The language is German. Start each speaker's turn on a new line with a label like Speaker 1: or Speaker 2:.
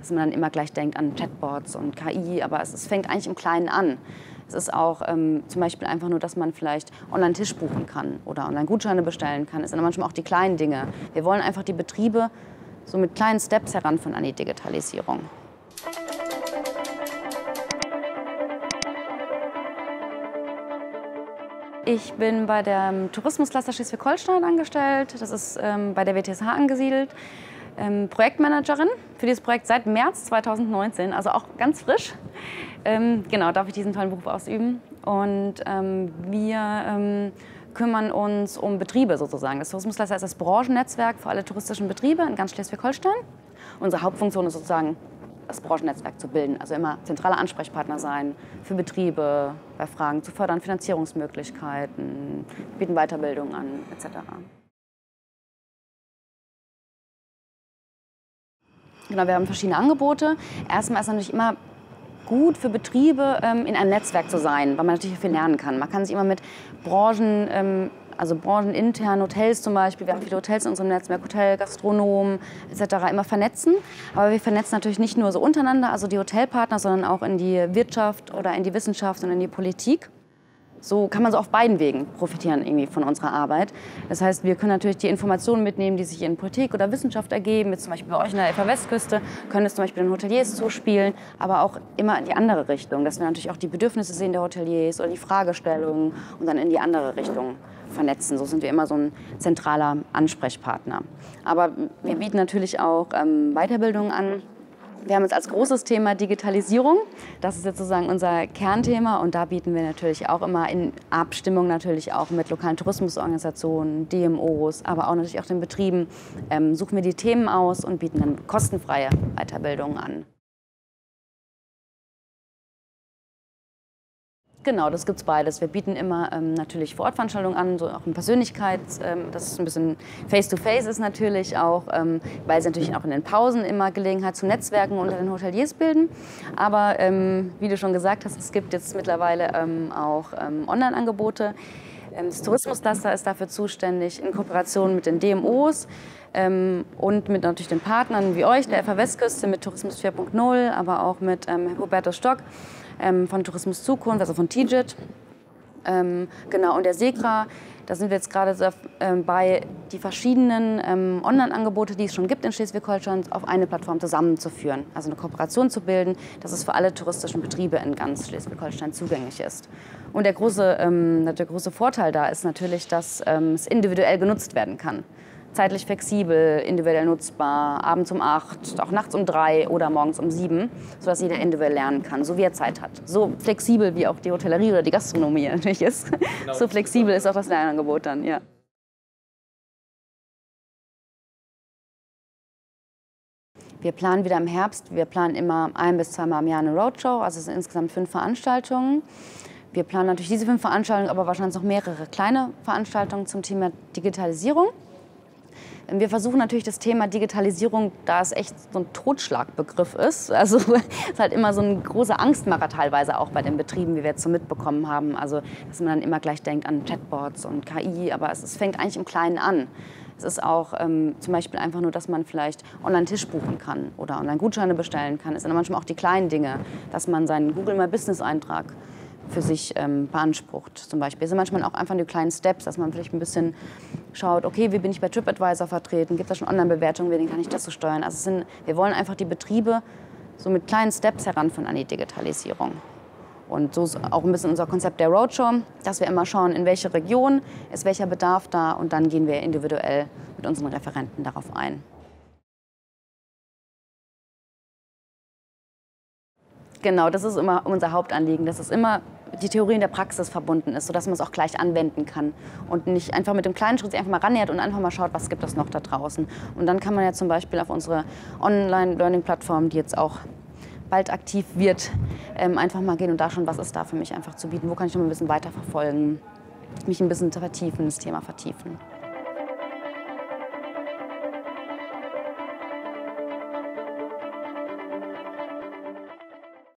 Speaker 1: dass man dann immer gleich denkt an Chatbots und KI, aber es, es fängt eigentlich im Kleinen an. Es ist auch ähm, zum Beispiel einfach nur, dass man vielleicht online Tisch buchen kann oder online Gutscheine bestellen kann. Es sind manchmal auch die kleinen Dinge. Wir wollen einfach die Betriebe so mit kleinen Steps heranführen an die Digitalisierung. Ich bin bei dem Tourismuscluster Schleswig-Holstein angestellt. Das ist ähm, bei der WTSH angesiedelt. Ähm, Projektmanagerin für dieses Projekt seit März 2019, also auch ganz frisch. Ähm, genau, darf ich diesen tollen Beruf ausüben. Und ähm, wir ähm, kümmern uns um Betriebe sozusagen. Das Tourismuscluster ist das Branchennetzwerk für alle touristischen Betriebe in ganz Schleswig-Holstein. Unsere Hauptfunktion ist sozusagen das Branchennetzwerk zu bilden. Also immer zentraler Ansprechpartner sein für Betriebe, bei Fragen zu fördern, Finanzierungsmöglichkeiten, bieten Weiterbildung an, etc. Genau, wir haben verschiedene Angebote. Erstmal ist natürlich immer gut für Betriebe, ähm, in einem Netzwerk zu sein, weil man natürlich viel lernen kann. Man kann sich immer mit Branchen ähm, also branchenintern, Hotels zum Beispiel, wir haben viele Hotels in unserem Netzwerk, Hotel, Gastronomen etc. immer vernetzen. Aber wir vernetzen natürlich nicht nur so untereinander, also die Hotelpartner, sondern auch in die Wirtschaft oder in die Wissenschaft und in die Politik. So kann man so auf beiden Wegen profitieren irgendwie von unserer Arbeit. Das heißt, wir können natürlich die Informationen mitnehmen, die sich in Politik oder Wissenschaft ergeben, jetzt zum Beispiel bei euch in der FA Westküste, können es zum Beispiel den Hoteliers zuspielen, aber auch immer in die andere Richtung, dass wir natürlich auch die Bedürfnisse sehen der Hoteliers oder die Fragestellungen und dann in die andere Richtung vernetzen. So sind wir immer so ein zentraler Ansprechpartner. Aber wir bieten natürlich auch ähm, Weiterbildungen an. Wir haben jetzt als großes Thema Digitalisierung. Das ist jetzt sozusagen unser Kernthema und da bieten wir natürlich auch immer in Abstimmung natürlich auch mit lokalen Tourismusorganisationen, DMOs, aber auch natürlich auch den Betrieben, ähm, suchen wir die Themen aus und bieten dann kostenfreie Weiterbildungen an. Genau, das gibt es beides. Wir bieten immer ähm, natürlich Vorortveranstaltungen an, so auch in Persönlichkeit. Ähm, das ist ein bisschen Face-to-Face ist natürlich auch, ähm, weil sie natürlich auch in den Pausen immer Gelegenheit zum Netzwerken unter den Hoteliers bilden. Aber ähm, wie du schon gesagt hast, es gibt jetzt mittlerweile ähm, auch ähm, Online-Angebote. Das Tourismuscluster ist dafür zuständig in Kooperation mit den DMOs. und mit natürlich den Partnern wie euch, der FA Westküste mit Tourismus 4.0, aber auch mit Hubertus Stock ähm, von Tourismus Zukunft, also von TIGIT. Ähm, genau, und der SECRA, da sind wir jetzt gerade ähm, bei, die verschiedenen ähm, Online-Angebote, die es schon gibt in Schleswig-Holstein, auf eine Plattform zusammenzuführen. Also eine Kooperation zu bilden, dass es für alle touristischen Betriebe in ganz Schleswig-Holstein zugänglich ist. Und der große, ähm, der große Vorteil da ist natürlich, dass ähm, es individuell genutzt werden kann zeitlich flexibel, individuell nutzbar, abends um acht, auch nachts um drei oder morgens um sieben, sodass jeder individuell lernen kann, so wie er Zeit hat. So flexibel wie auch die Hotellerie oder die Gastronomie natürlich ist, genau. so flexibel ist auch das Lernangebot dann, ja. Wir planen wieder im Herbst, wir planen immer ein bis zweimal im Jahr eine Roadshow, also es sind insgesamt fünf Veranstaltungen. Wir planen natürlich diese fünf Veranstaltungen, aber wahrscheinlich noch mehrere kleine Veranstaltungen zum Thema Digitalisierung. Wir versuchen natürlich das Thema Digitalisierung, da es echt so ein Totschlagbegriff ist. Also es ist halt immer so ein großer Angstmacher teilweise auch bei den Betrieben, wie wir jetzt so mitbekommen haben. Also dass man dann immer gleich denkt an Chatbots und KI, aber es, es fängt eigentlich im Kleinen an. Es ist auch ähm, zum Beispiel einfach nur, dass man vielleicht online Tisch buchen kann oder online Gutscheine bestellen kann. Es sind manchmal auch die kleinen Dinge, dass man seinen Google My Business Eintrag für sich ähm, beansprucht. Zum Beispiel es sind manchmal auch einfach die kleinen Steps, dass man vielleicht ein bisschen schaut, okay, wie bin ich bei TripAdvisor vertreten, gibt es da schon Online-Bewertungen, wie kann ich das so steuern. Also sind, wir wollen einfach die Betriebe so mit kleinen Steps heranführen an die Digitalisierung. Und so ist auch ein bisschen unser Konzept der Roadshow, dass wir immer schauen, in welche Region ist welcher Bedarf da und dann gehen wir individuell mit unseren Referenten darauf ein. Genau, das ist immer unser Hauptanliegen, dass es immer die Theorie in der Praxis verbunden ist, sodass man es auch gleich anwenden kann und nicht einfach mit dem kleinen Schritt sich einfach mal rannähert und einfach mal schaut, was gibt es noch da draußen. Und dann kann man ja zum Beispiel auf unsere Online-Learning-Plattform, die jetzt auch bald aktiv wird, ähm, einfach mal gehen und da schon, was ist da für mich einfach zu bieten, wo kann ich noch ein bisschen weiterverfolgen, mich ein bisschen vertiefen, das Thema vertiefen.